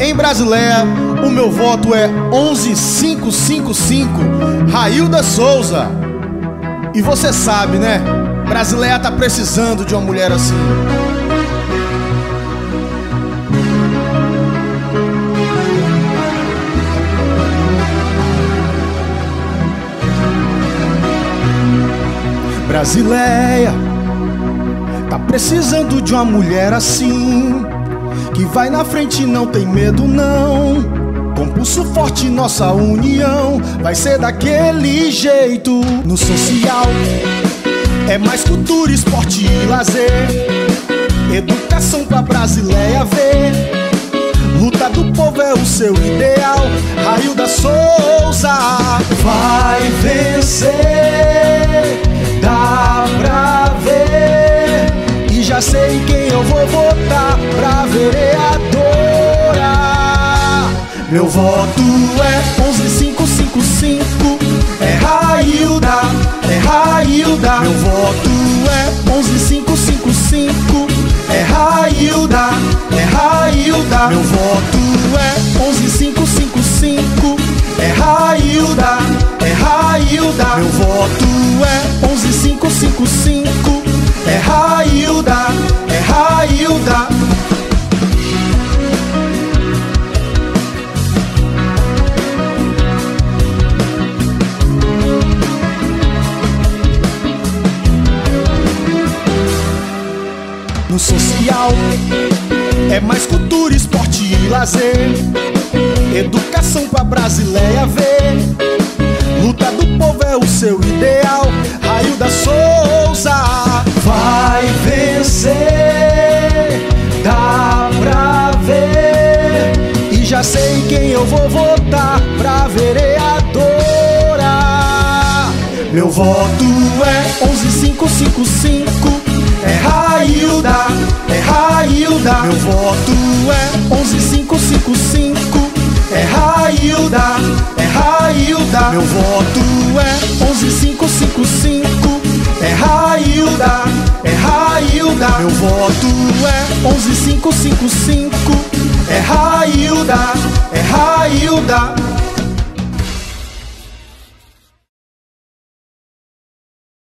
Em Brasileia, o meu voto é 11555, Railda Souza. E você sabe, né? Brasileia tá precisando de uma mulher assim. Brasileia tá precisando de uma mulher assim que vai na frente não tem medo não. Com pulso forte nossa união vai ser daquele jeito no social. É mais cultura, esporte e lazer. Educação pra brasileia ver. Luta do povo é o seu ideal. Raio da Souza vai vencer. Sei quem eu vou votar pra vereadora. Meu voto é 11555. É Railda, é Railda. Meu voto é 11555. É Railda, é Railda. Meu voto é 11555. É Railda, é Railda. Meu voto é 11555. Social é mais cultura, esporte e lazer. Educação pra brasileia ver. Luta do povo é o seu ideal. Raio da Souza vai vencer. Dá pra ver. E já sei quem eu vou votar pra vereadora. Meu voto é 11555. É Railda, é Railda. Meu voto é 11555. É Railda, é Railda. Meu voto é 11555. É Railda, é Railda. Meu voto é 11555. É Railda, é Railda.